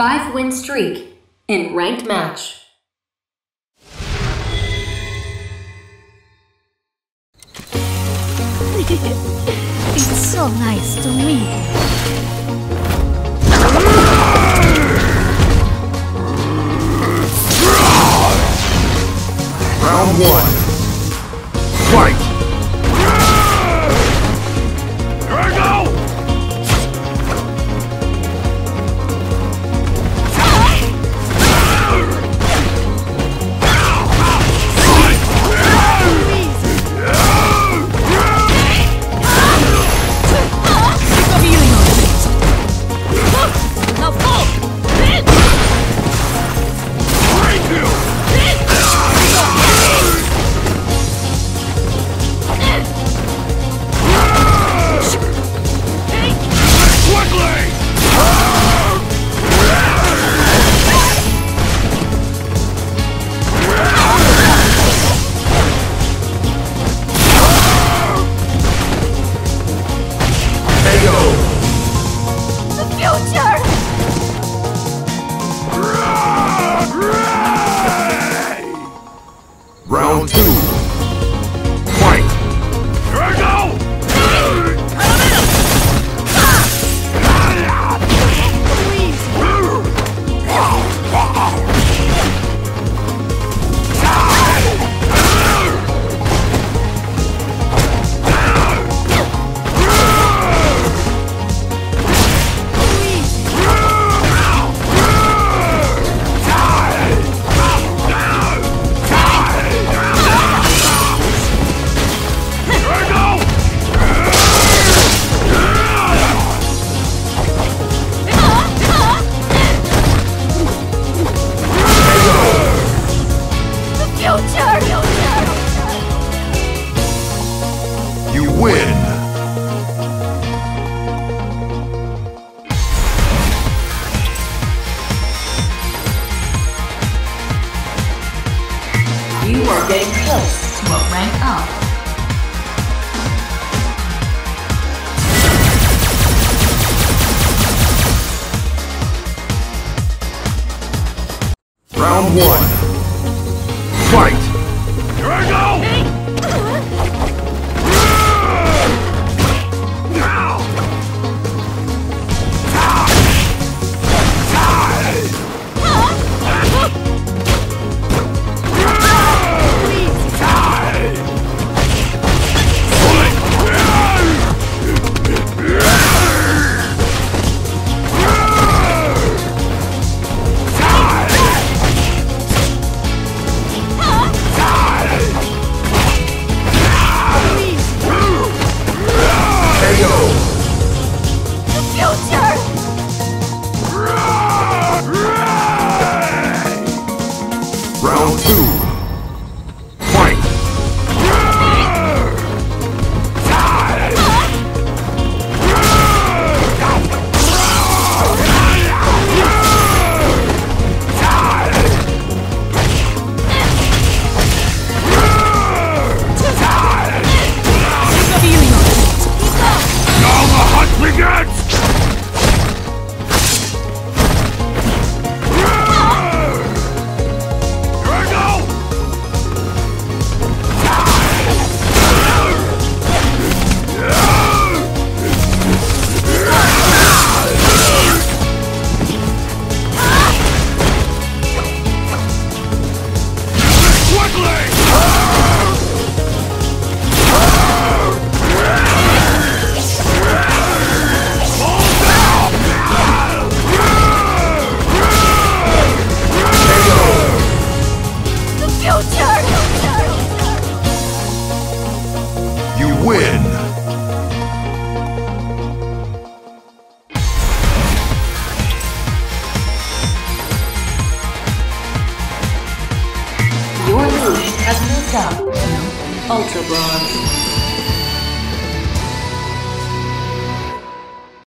five win streak in ranked match. it's so nice to meet you. Round one. Future! Round two. Getting close to a rank up. Round one. Ultra Bronze.